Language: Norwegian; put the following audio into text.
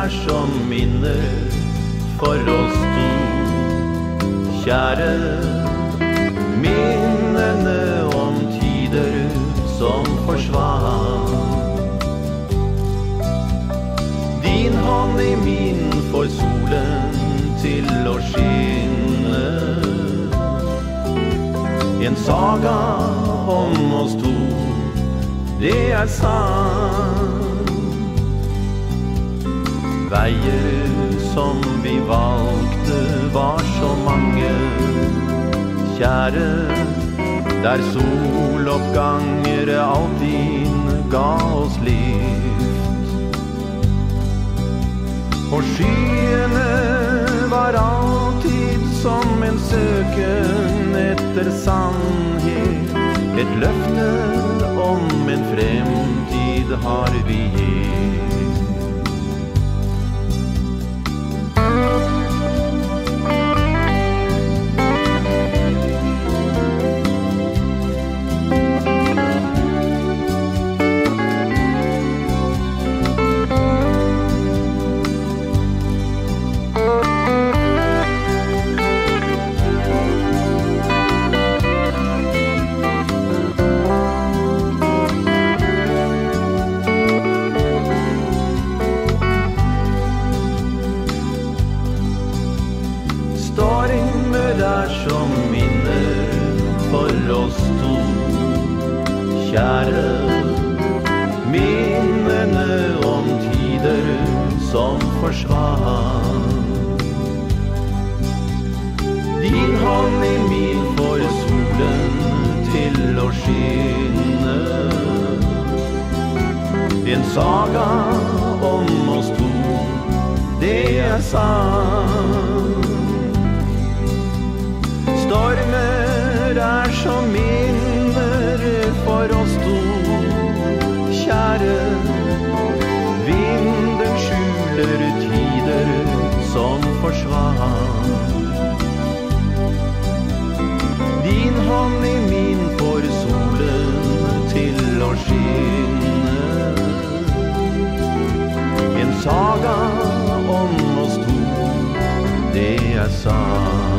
er som minner for oss to, kjære. Minnene om tider som forsvant. Din hånd i min får solen til å skinne. En saga om oss to, det er sant. Veier som vi valgte var så mange, kjære. Der soloppganger alltid ga oss lift. Og skyene var alltid som en søken etter sannhet. Et løfte om en fremtid har vi gitt. Som minner for oss to, kjære. Minnene om tider som forsvant. Din hånd i min får solen til å skinne. En saga om oss to, det er sant. I song.